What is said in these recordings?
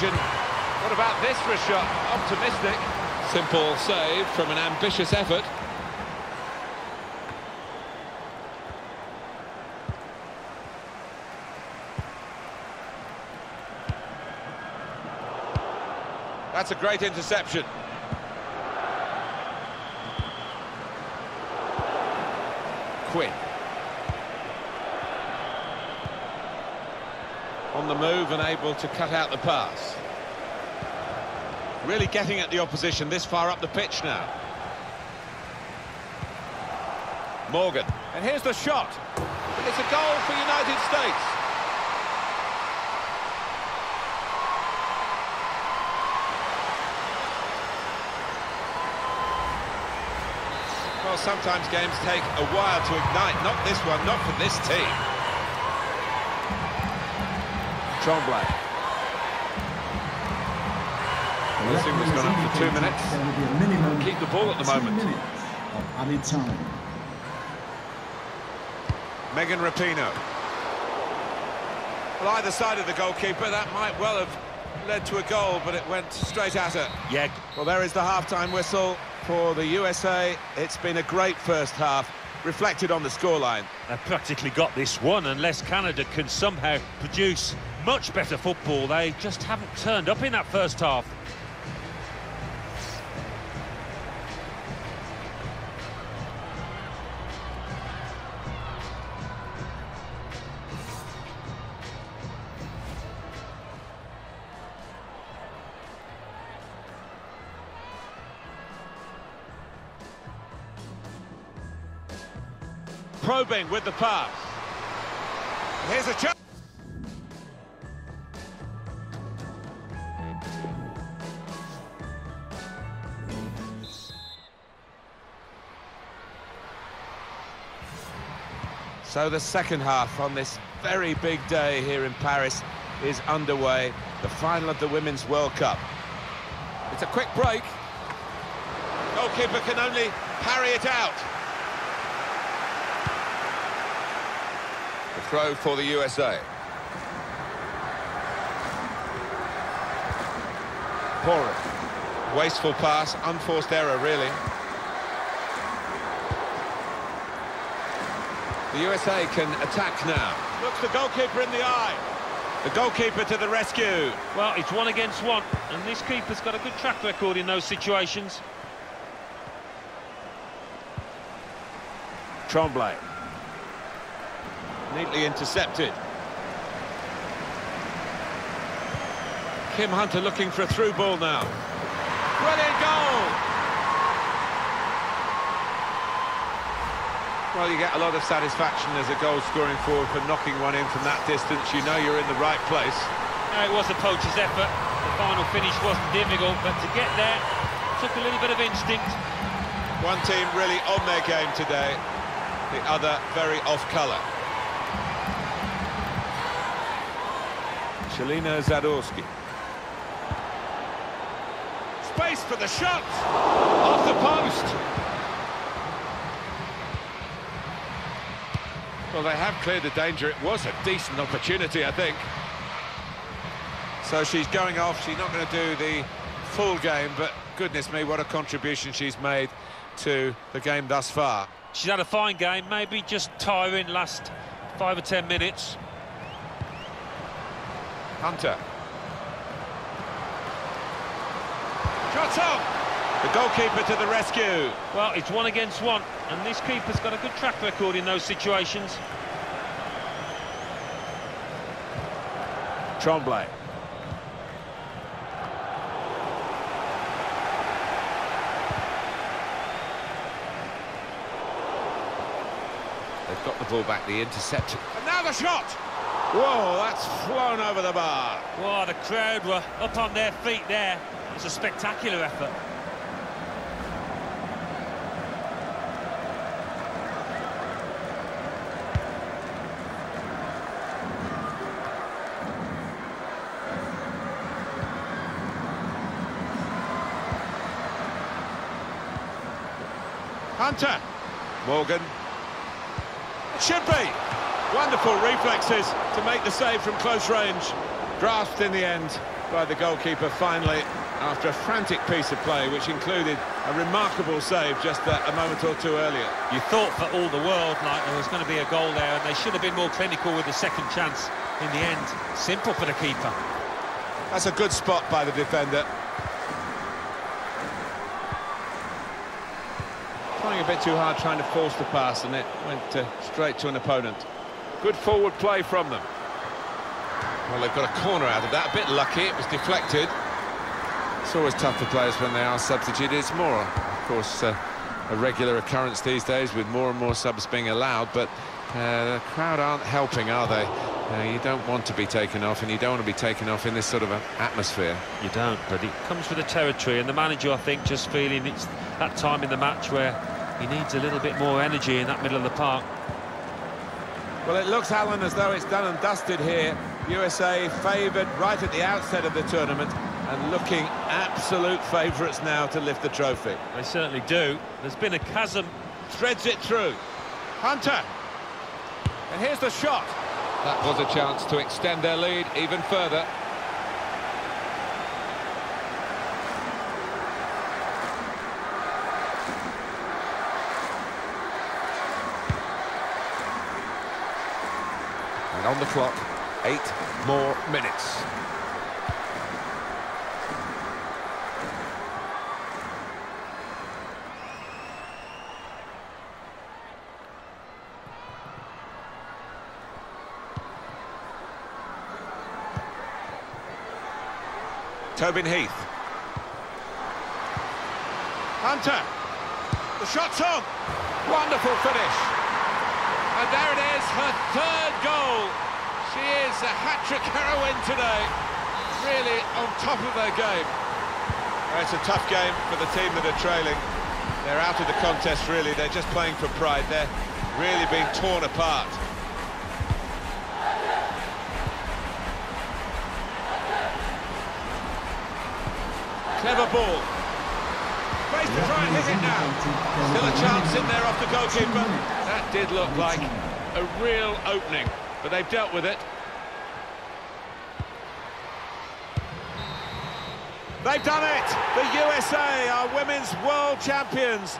occasion. What about this for a shot? Optimistic. Simple save from an ambitious effort. That's a great interception. Quinn. On the move and able to cut out the pass. Really getting at the opposition this far up the pitch now. Morgan. And here's the shot. It's a goal for United States. Well, sometimes games take a while to ignite. Not this one, not for this team. Tremblay. This thing was gone up for two minutes. There will minimum Keep the ball at the moment. minutes of added time. Megan Rapinoe. Well, either side of the goalkeeper, that might well have led to a goal, but it went straight at her. Yeah, Well, there is the half-time whistle for the USA. It's been a great first half, reflected on the scoreline. they've practically got this one unless Canada can somehow produce much better football. They just haven't turned up in that first half. Probing with the pass. Here's a chance. So the second half on this very big day here in Paris is underway. The final of the Women's World Cup. It's a quick break. Goalkeeper can only parry it out. The throw for the USA. Poor. Wasteful pass, unforced error, really. The USA can attack now. Looks the goalkeeper in the eye. The goalkeeper to the rescue. Well, it's one against one, and this keeper's got a good track record in those situations. Tremblay. Neatly intercepted. Kim Hunter looking for a through ball now. Brilliant goal! Well, you get a lot of satisfaction as a goal scoring forward for knocking one in from that distance. You know you're in the right place. Now, it was the poacher's effort. The final finish wasn't difficult, but to get there took a little bit of instinct. One team really on their game today, the other very off colour. Shelina Zadorsky. Space for the shot! Off the post! Well, they have cleared the danger. It was a decent opportunity, I think. So she's going off. She's not going to do the full game, but goodness me, what a contribution she's made to the game thus far. She's had a fine game, maybe just tiring last five or ten minutes. Hunter. Shots on! The goalkeeper to the rescue. Well, it's one against one, and this keeper's got a good track record in those situations. Tremblay. They've got the ball back, the interception. And now the shot! Whoa, that's flown over the bar. Wow, the crowd were up on their feet there. It's a spectacular effort. Hunter. Morgan. It should be. Wonderful reflexes to make the save from close range. Grasped in the end. by the goalkeeper finally after a frantic piece of play which included a remarkable save just a, a moment or two earlier. You thought for all the world like there was going to be a goal there and they should have been more clinical with the second chance in the end. Simple for the keeper. That's a good spot by the defender. Trying a bit too hard, trying to force the pass, and it went uh, straight to an opponent. Good forward play from them. Well, they've got a corner out of that. A bit lucky, it was deflected. It's always tough for players when they are substituted. It's more, of course, uh, a regular occurrence these days with more and more subs being allowed, but uh, the crowd aren't helping, are they? Uh, you don't want to be taken off, and you don't want to be taken off in this sort of atmosphere. You don't, but it comes with the territory, and the manager, I think, just feeling it's that time in the match where he needs a little bit more energy in that middle of the park. Well, it looks, Alan, as though it's done and dusted here. USA favoured right at the outset of the tournament and looking absolute favourites now to lift the trophy. They certainly do. There's been a chasm. Threads it through. Hunter. And here's the shot. That was a chance to extend their lead even further. On the clock, eight more minutes. Tobin Heath. Hunter. The shot's on. Wonderful finish. And there it is, her third goal. She is a hat-trick heroine today. Really on top of her game. It's a tough game for the team that are trailing. They're out of the contest, really. They're just playing for pride. They're really being torn apart. Clever ball. Space to try and hit it now. Still a chance in there off the goalkeeper. That did look like a real opening, but they've dealt with it. They've done it! The USA are women's world champions.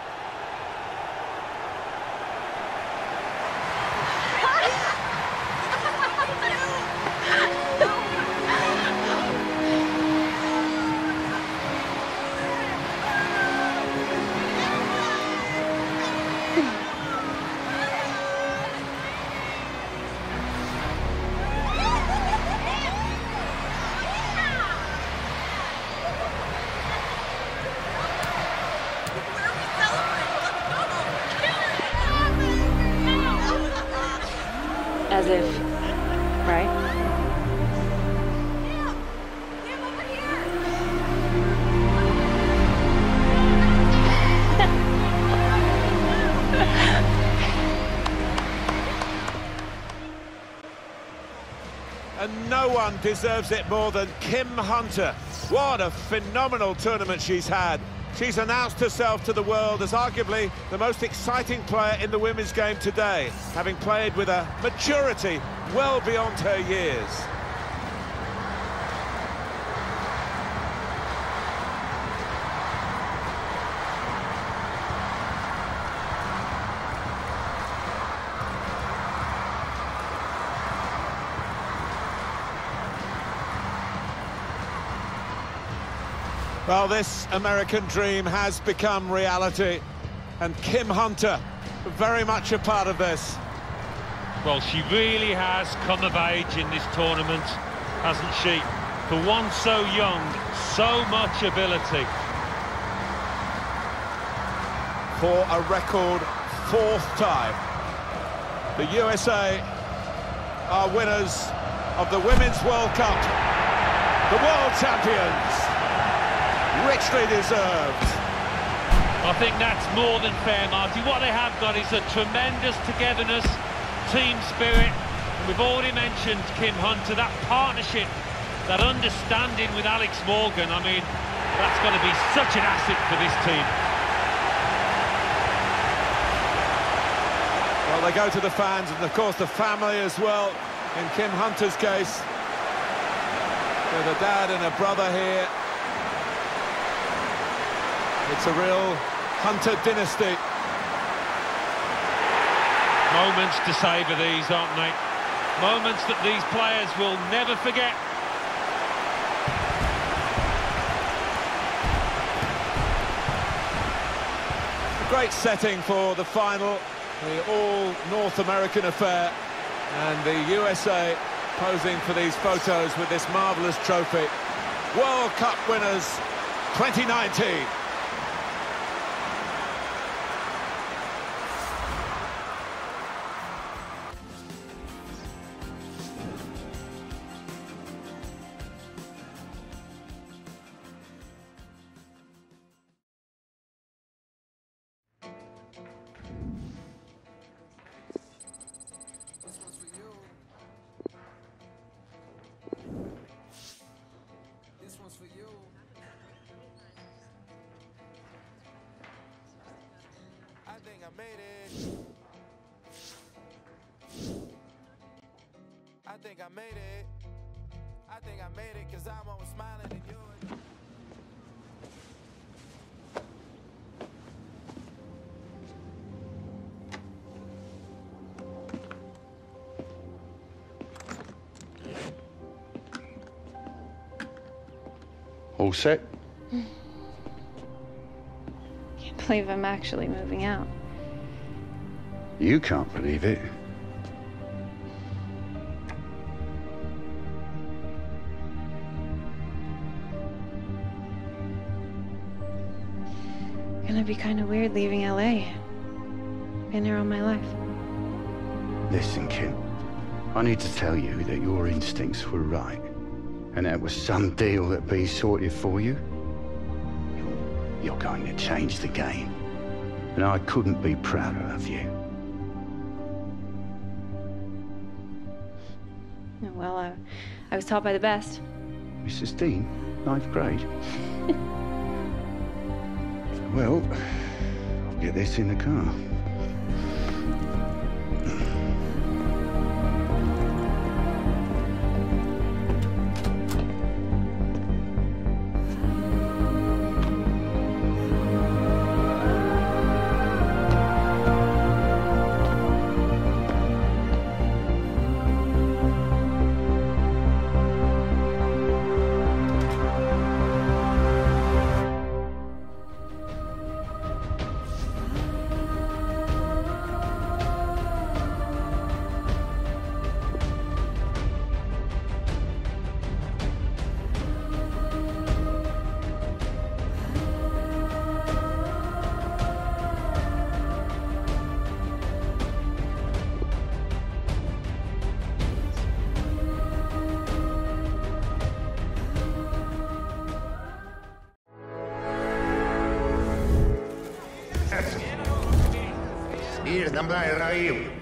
One deserves it more than Kim Hunter. What a phenomenal tournament she's had. She's announced herself to the world as arguably the most exciting player in the women's game today, having played with a maturity well beyond her years. Well, this American dream has become reality, and Kim Hunter very much a part of this. Well, she really has come of age in this tournament, hasn't she? For one so young, so much ability. For a record fourth time, the USA are winners of the Women's World Cup, the world champions richly deserved. I think that's more than fair, Marty. What they have got is a tremendous togetherness, team spirit. And we've already mentioned Kim Hunter, that partnership, that understanding with Alex Morgan. I mean, that's going to be such an asset for this team. Well, they go to the fans and, of course, the family as well, in Kim Hunter's case. with a dad and a brother here. It's a real Hunter dynasty. Moments to savour these, aren't they? Moments that these players will never forget. A great setting for the final, the all North American affair, and the USA posing for these photos with this marvellous trophy. World Cup winners 2019. Made it. I think I made it. I think I made it cause I'm always smiling and you're. All set? Can't believe I'm actually moving out. You can't believe it. Gonna be kind of weird leaving LA. Been here all my life. Listen, Kim. I need to tell you that your instincts were right. And that was some deal that B sorted for you. You're, you're going to change the game. And I couldn't be prouder of you. Oh, well, I, I was taught by the best. Mrs. Dean, ninth grade. well, I'll get this in the car. нам на раю.